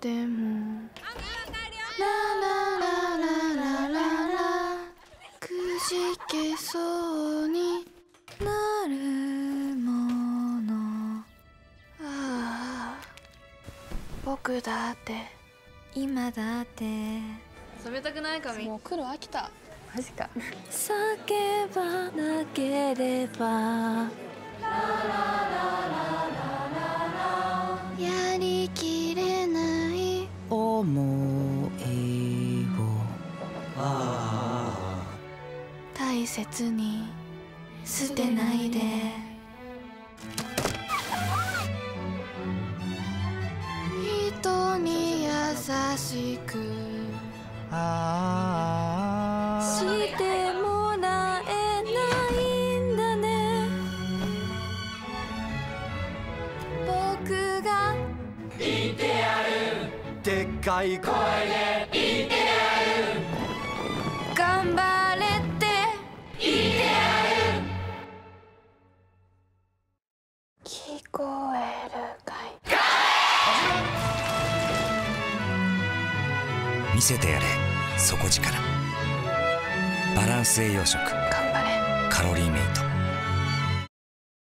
てもくじけそうになるものああ僕だって今だって染めたくない髪もう黒飽きたマジか叫ばなければ大切に捨てないで。人に優しく。してもらえないんだね。僕が。でっかい声頑張れって。言ってやる聞こえるかい。見せてやれ。底力。バランス栄養食。頑張れ。カロリーメイト